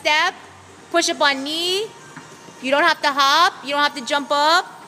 step, push up on knee. You don't have to hop. You don't have to jump up.